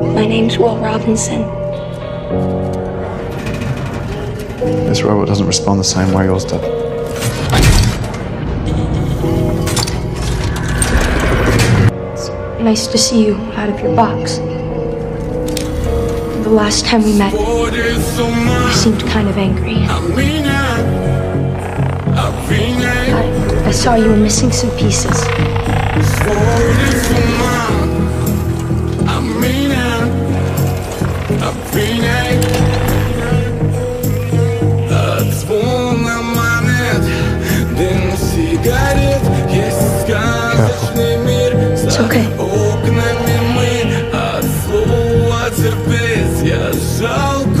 My name's Will Robinson. This robot doesn't respond the same way yours does. Nice to see you out of your box. The last time we met, you seemed kind of angry. I, I saw you were missing some pieces.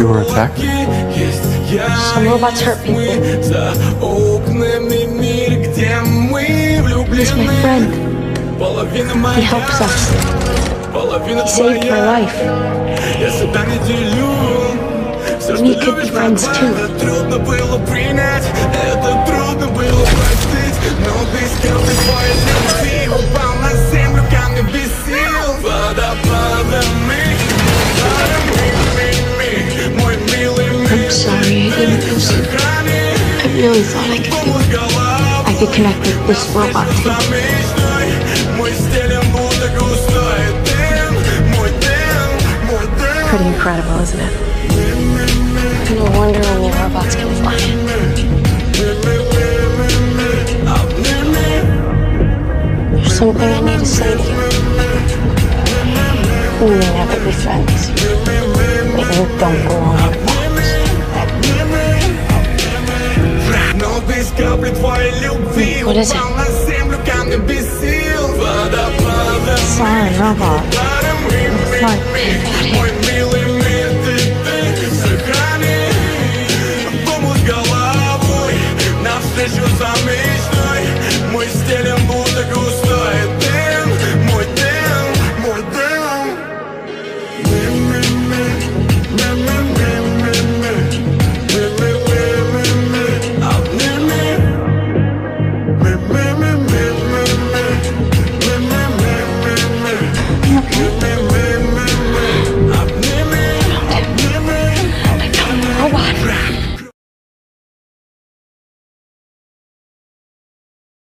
You were attacked? Some robots hurt people. He's my friend. He helps us. He saved my life. We could be friends too. really thought I could do it. I could connect with this robot. Pretty incredible, isn't it? No wonder only robots can fly. There's something I need to say to you. We may never be friends, but you don't belong. лишь капли твоей любви What is it? Упал на землю камни без сил Водопадом Sorry, robot It's not Мой милый мир, ты, ты Сохрани Помощь головой Навстречу самим